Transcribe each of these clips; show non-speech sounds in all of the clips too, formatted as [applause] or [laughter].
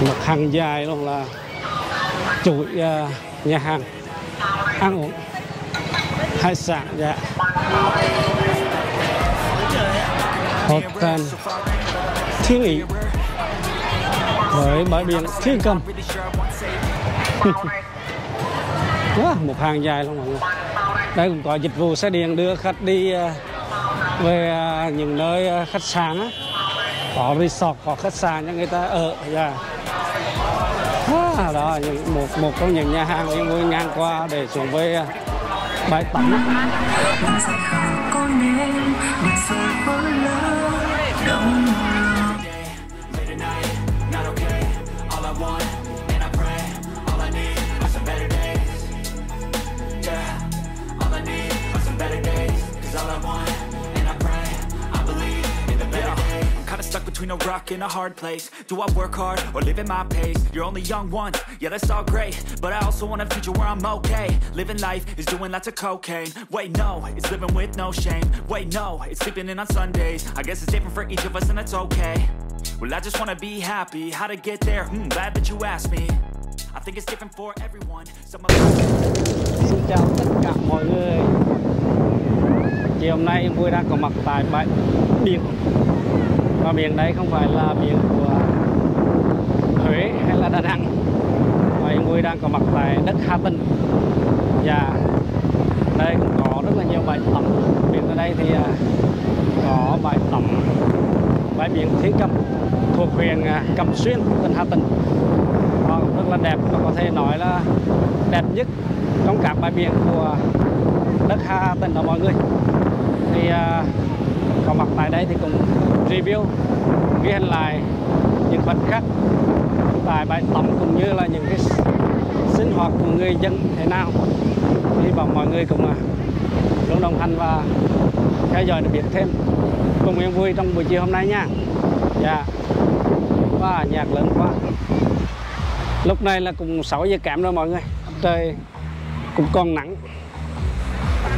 một hàng dài luôn là chuỗi uh, à, nhà hàng. Ăn uống hải sản dạ. Hotel thiên ý với bãi biển thiên cầm. [laughs] Đó, một hàng dài luôn mọi người. Đây cũng có dịch vụ xe điện đưa khách đi uh, về uh, những nơi uh, khách sạn á. Có resort có khách sạn cho người ta ở dạ. yeah đó những, một một trong những nhà hàng em vui ngang qua để xuống với à, bãi tắm. Stuck a a hard place. Do I work hard or live at my pace? You're only young once, yeah that's all great. But I also want a future where I'm okay. Living life is doing lots of cocaine. Wait no, it's living with no shame. Wait no, it's sleeping in on Sundays. I guess it's different for each of us and that's okay. Well I just wanna be happy, how to get there? Hmm, glad that you asked me. I think it's different for everyone. Some of Xin chào tất cả mọi người. Chiều hôm nay em vui đang có mặt tại bãi biển Và biển đây không phải là biển của Huế hay là Đà Nẵng Mà anh vui đang có mặt tại đất Hà Tĩnh. Và đây cũng có rất là nhiều bãi tắm. Biển ở đây thì à, có bãi tắm bãi biển Thiên Cầm thuộc huyện à, Cầm Xuyên, tỉnh Hà Tĩnh. Rất là đẹp và có thể nói là đẹp nhất trong các bãi biển của đất Hà Tĩnh đó mọi người. Thì à, có mặt tại đây thì cũng review, ghi hình lại những khoảnh khắc tại bãi tắm cũng như là những cái sinh hoạt của người dân thế nào. Hy vọng mọi người cũng à, luôn đồng hành và theo dõi để biết thêm. Cùng em vui trong buổi chiều hôm nay nha. Dạ. Và nhạc lớn quá. Lúc này là cùng 6 giờ kém rồi mọi người. Trời cũng còn nắng.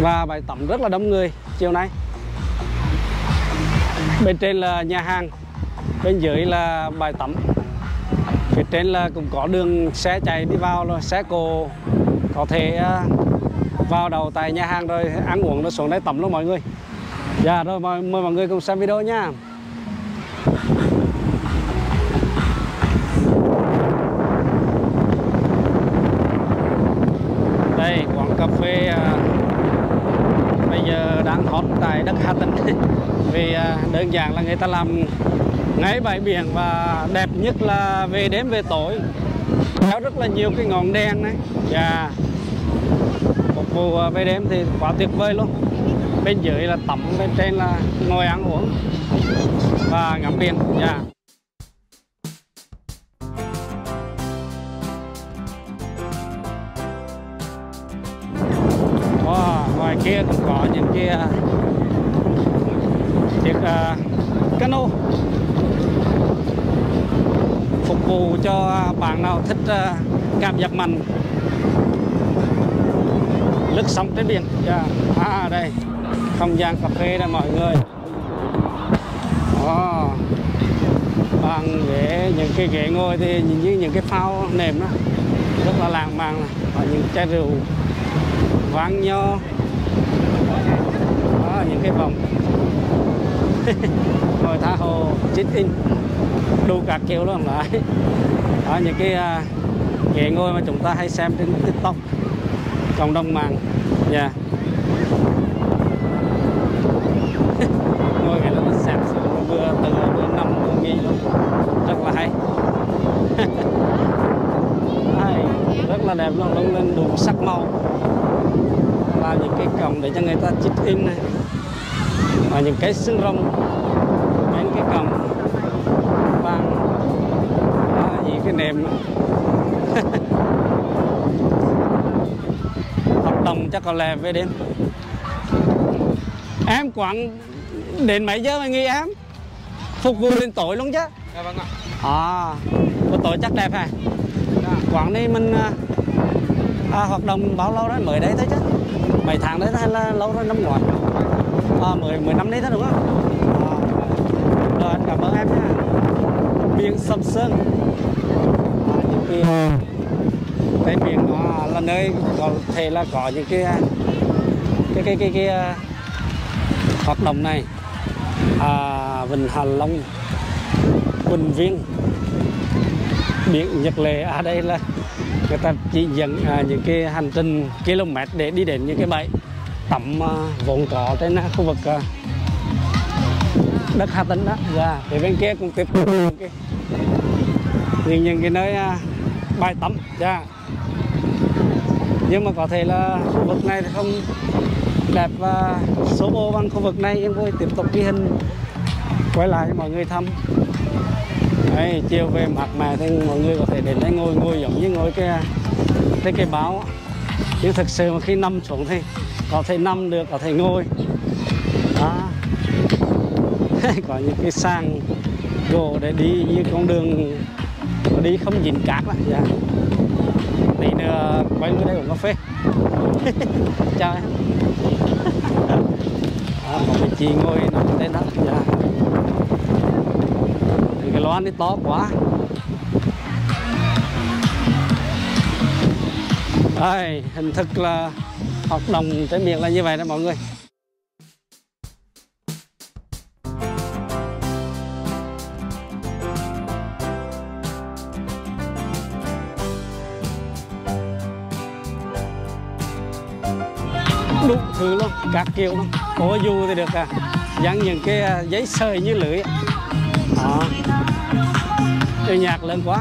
Và bài tắm rất là đông người chiều nay bên trên là nhà hàng bên dưới là bãi tắm. Phía trên là cũng có đường xe chạy đi vào rồi xe cộ có thể à, vào đầu tại nhà hàng rồi ăn uống nó xuống đây tắm luôn mọi người. Dạ rồi mời, mời mọi người cùng xem video nha. Đây quán cà phê à, đang hot tại đất Hà Tĩnh [laughs] vì à, đơn giản là người ta làm ngay bãi biển và đẹp nhất là về đêm về tối. Có rất là nhiều cái ngọn đèn đấy và dạ. phục vụ à, về đêm thì quá tuyệt vời luôn. Bên dưới là tắm, bên trên là ngồi ăn uống và ngắm biển. Yeah. Ngoài kia cũng có những cái uh, chiếc uh, cano phục vụ cho bạn nào thích uh, cảm giác mạnh lướt sóng trên biển yeah. à đây không gian cà phê đây mọi người oh. bàn ghế những cái ghế ngồi thì nhìn như những cái phao nệm đó rất là lãng mạn này. và những chai rượu vang nho cái vòng. [laughs] Ngồi tha hồ check in. Đủ cả kiểu luôn lại đó những cái uh, ghế ngồi mà chúng ta hay xem trên tiktok. Cộng đồng mạng. Nha, dạ. [laughs] yeah. ngồi cái là sáng vừa từ vừa nằm vừa nghỉ luôn. Rất là hay. [laughs] Rất là đẹp luôn lung lên đủ sắc màu. Và những cái cổng để cho người ta check in này và những cái xương rồng những cái cổng vàng đó, gì cái nệm. [laughs] Hợp đồng chắc có lẽ về đêm. Em quán đến mấy giờ mà nghỉ em? Phục vụ đến tối luôn chứ? Dạ vâng ạ. à buổi tối chắc đẹp hả? Quán này mình à, hoạt động bao lâu đấy mới đấy thôi chứ? Mấy tháng đấy hay là lâu rồi năm ngoái à, mười mười năm đấy thôi đúng không? À, rồi anh cảm ơn em nha. Biển sầm sơn à, những cái cái miền đó là nơi có thể là có những cái cái cái cái, cái, cái hoạt động này. À, Vịnh Hạ Long Quỳnh Viên biển Nhật Lệ. Ở đây là người ta chỉ dẫn à, những cái hành trình km để đi đến những cái bãi tắm à, vốn có trên à, khu vực à, đất Hà Tĩnh đó. Dạ, và thì bên kia cũng tiếp tục. Những cái những, những cái nơi à, bài tắm dạ. nhưng mà có thể là khu vực này thì không đẹp và số ô bằng khu vực này em vui tiếp tục ghi hình quay lại cho mọi người thăm. Đấy, chiều về mặt mà thì mọi người có thể đến đây ngồi ngồi giống như ngồi cái cái cây báo. Nhưng thực sự mà khi nằm xuống thì có thể nằm được có thể ngồi. Đó. [laughs] Có những cái sàn gỗ để đi như con đường đi không dính cát lại dạ. tí nữa quay lưng đây uống cà phê. [laughs] Chào em. [laughs] Đó, có cái chị ngồi nằm trên đó dạ. Cái loan này to quá. Đây hình thức là hoạt động trên biển là như vậy đó mọi người. Đủ thứ luôn, các kiểu luôn. Có dù thì được à. Dán những cái à, giấy sợi như lưỡi. Đó. Chơi nhạc lớn quá.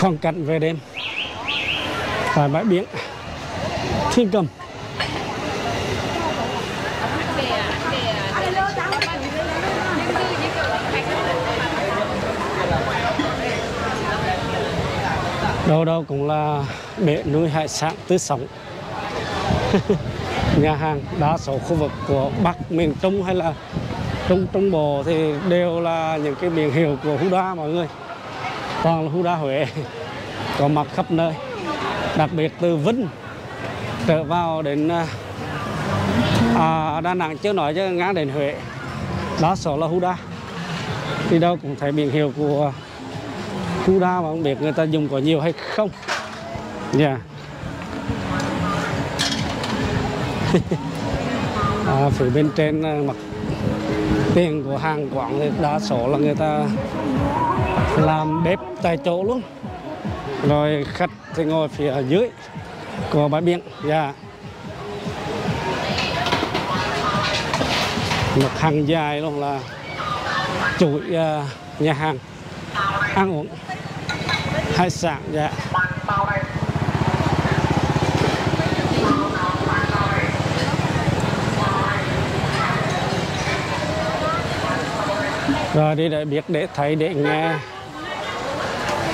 Khoảng cảnh về đêm. Tại bãi biển thiên cầm. Đâu đâu, cũng là bể nuôi hải sản tươi sống. [laughs] Nhà hàng, đa số khu vực của bắc, miền trung hay là trung trung bộ thì đều là những cái biển hiệu của Huda mọi người toàn là đá Huế. Có mặt khắp nơi. Đặc biệt từ Vinh trở vào đến à, à Đà Nẵng chưa nói chứ ngang đến Huế. Đa số là Huda đi đâu cũng thấy biển hiệu của Huda mà không biết người ta dùng có nhiều hay không. Dạ. [laughs] À, phía bên trên à, mặt tiền của hàng quán thì đa số là người ta làm bếp tại chỗ luôn. Rồi khách thì ngồi phía dưới của bãi biển dạ. Một hàng dài luôn là chuỗi uh, à, nhà hàng ăn uống hải sản dạ. Rồi đi để biết để thấy để nghe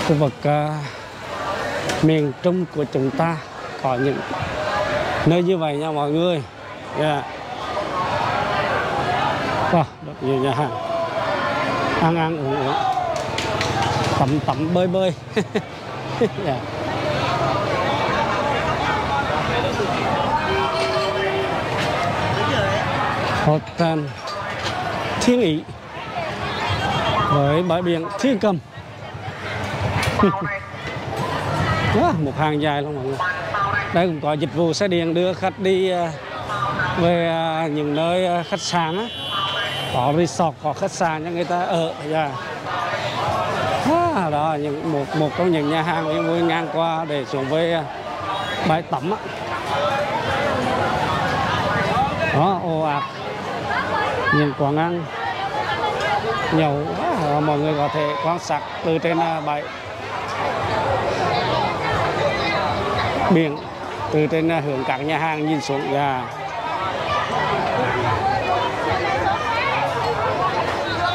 khu vực uh, miền trung của chúng ta có những nơi như vậy nha mọi người. Yeah. wow, rất nhiều nhà hàng ăn ăn uống uống. Tắm tắm bơi bơi. Yeah. [laughs] Dạ. hotel thiên ý với bãi biển thiên cầm. Đó, một hàng dài luôn mọi người. Đây cũng có dịch vụ xe điện đưa khách đi à, về à, những nơi à, khách sạn á. Có resort có khách sạn cho người ta ở dạ. yeah. à, đó những một một trong những nhà hàng yên vui ngang qua để xuống với bãi tắm á. Đó ồ ạt. Những quán ăn nhiều mọi người có thể quan sát từ trên bãi. Biển. Từ trên à, hướng các nhà hàng nhìn xuống và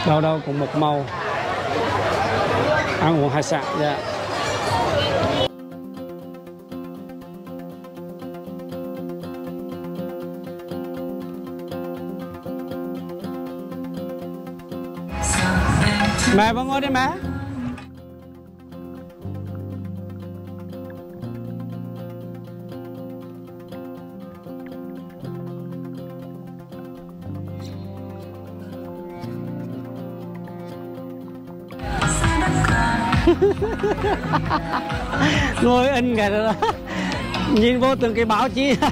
đâu đâu cũng một màu. Ăn uống hải sản dạ. Mẹ vẫn ngồi đi mẹ. [laughs] ngồi in cái đó nhìn vô từng cái báo chí. [laughs]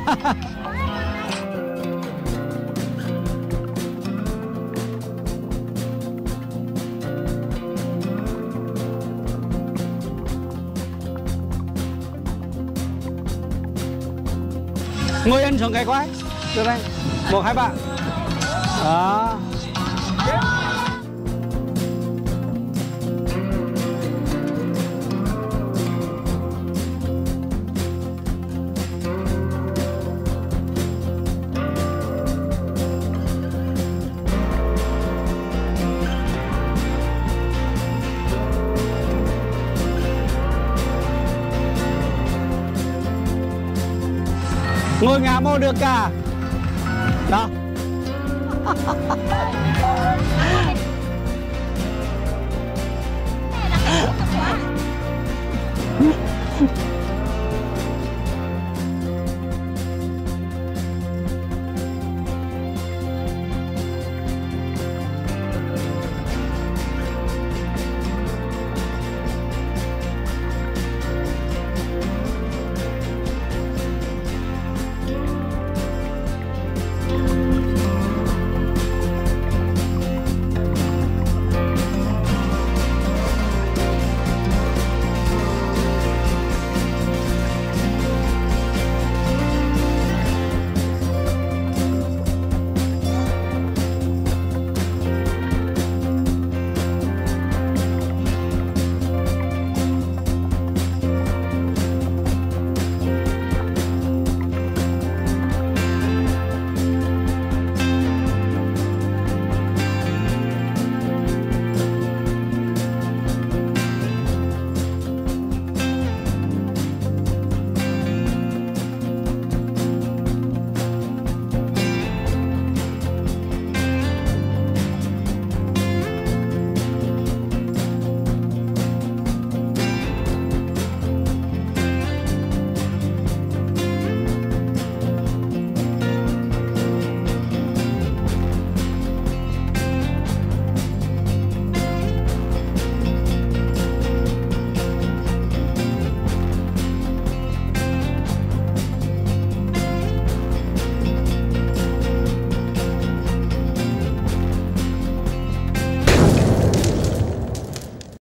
Ngồi in xuống cái quái. Được đây một, hai bạn đó. Ngồi ngả mô được cả. Đó.